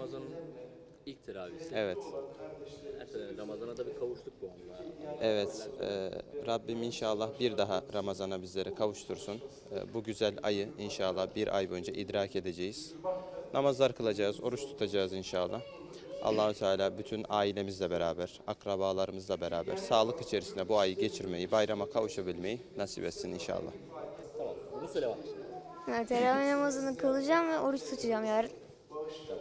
Ramazan'ın ilk teravihisi. Evet. Her sene Ramazan'a da bir kavuştuk bu anda. Evet, e, Rabbim inşallah bir daha Ramazan'a bizleri kavuştursun. E, bu güzel ayı inşallah bir ay boyunca idrak edeceğiz. Namazlar kılacağız, oruç tutacağız inşallah. Allahü Teala bütün ailemizle beraber, akrabalarımızla beraber sağlık içerisinde bu ayı geçirmeyi, bayrama kavuşabilmeyi nasip etsin inşallah. Tamam. Bunu söyle bana. Yani teravih namazını kılacağım ve oruç tutacağım yarın. Ramazan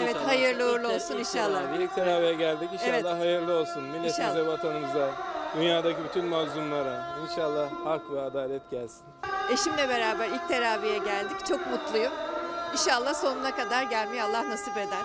Evet, İnşallah hayırlı uğurlu olsun inşallah. İlk teravihe geldik. İnşallah Evet. hayırlı olsun. Milletimize, İnşallah. vatanımıza, dünyadaki bütün mazlumlara. İnşallah hak ve adalet gelsin. Eşimle beraber ilk teraviye geldik. Çok mutluyum. İnşallah sonuna kadar gelmeyi Allah nasip eder.